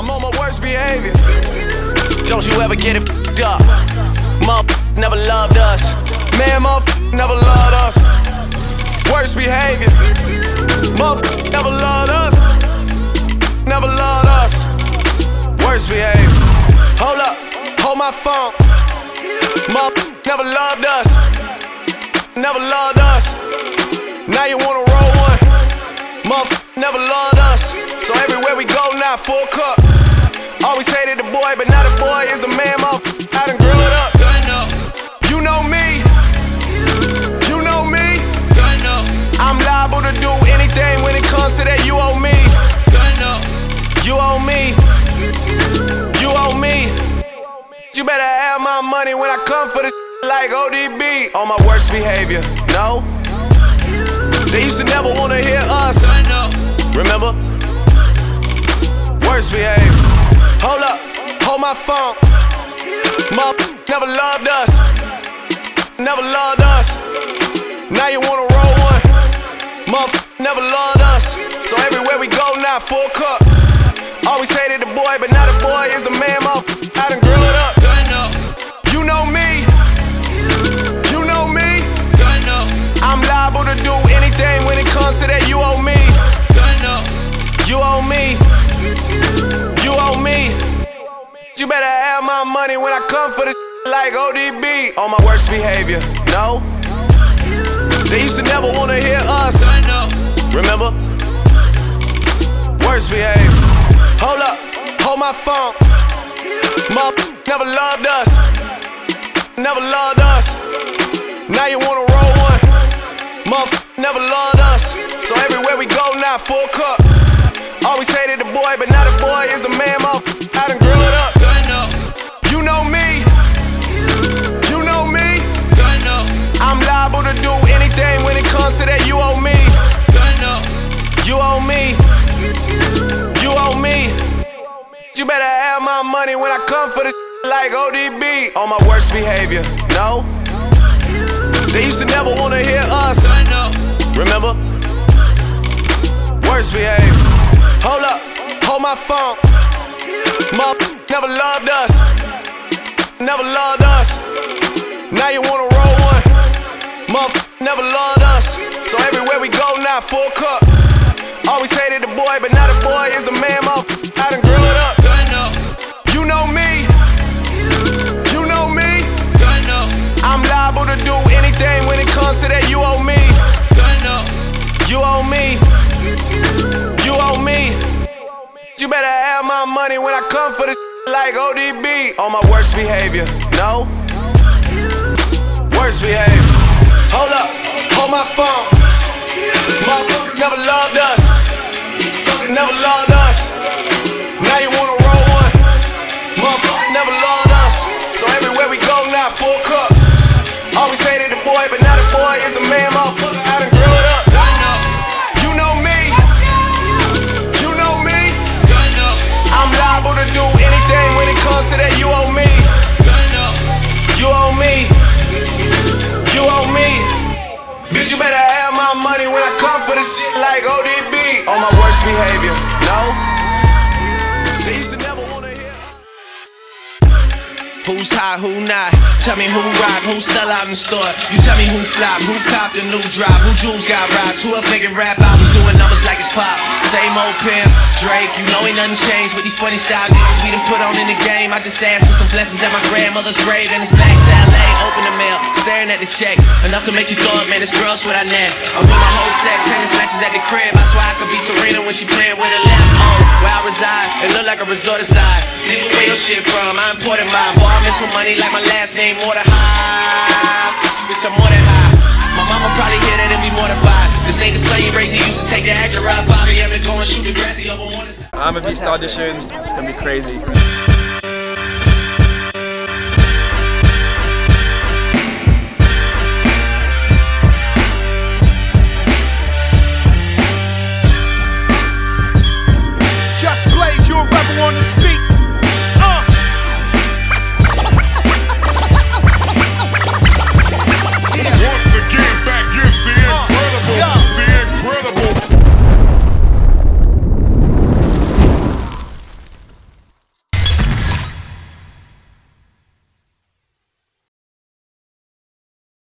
I'm on my worst behavior. Don't you ever get it fed up. Mother never loved us. Man, mother never loved us. Worst behavior. Mother never loved us. Never loved us. Worst behavior. Hold up, hold my phone. Mother never loved us. Never loved us. Now you wanna roll one. Mother never loved us. So everywhere we go now, full cup. Always hated the boy, but now the boy is the man, mother. I done grew it up. You know me. You know me. I'm liable to do anything when it comes to that. You owe me. You owe me. You owe me. You better have my money when I come for this like ODB on my worst behavior. No. They used to never wanna hear us. My phone. Mother never loved us. Never loved us. Now you wanna roll one. Mother never loved us. So everywhere we go now, full cup. Always hated the boy, but now the boy is the man, mother. Like ODB on my worst behavior. No. They used to never wanna hear us. Remember? Worst behavior. Hold up, hold my phone. Mother never loved us. Never loved us. Now you wanna roll one. Mother never loved us. So everywhere we go now, full cup. Always hated the boy, but now the boy is the man, mother. You better have my money when I come for this like ODB on my worst behavior. No. They used to never wanna hear us. Remember? Worst behavior. Hold up, hold my phone. Mother never loved us. Never loved us. Now you wanna roll one. Mother never loved us. So everywhere we go now, full cup. Always hated the boy, but now the boy is the man, mother. Like ODB on my worst behavior. No. Worst behavior. Hold up, hold my phone. Motherfuckers never loved us. Never loved us. Shit like ODB on my worst behavior. No. Who's hot, who not? Tell me who rock, who sell out in the store. You tell me who flop, who cop the new drop, who jewels got rocks, who else making rap albums doing numbers like it's pop. Same old pimp, Drake, you know ain't nothing changed with these funny style niggas we done put on in the game. I just asked for some blessings at my grandmother's grave and it's back to LA. Open the mail, staring at the check, enough to make you throw up, man. This girl's what I name. I'm with my tennis matches at the crib. I could be Serena when she playing with left. Where I reside, it look like a resort aside. Nigga, where your shit from? I imported mine. Boy, I miss money like my last name. Bitch, I'm more than high. My mama probably hear that and be mortified. This ain't the he used to take the Acura 5 a.m. to go and shoot Degrassi over immaBEAST auditions. It's gonna be crazy.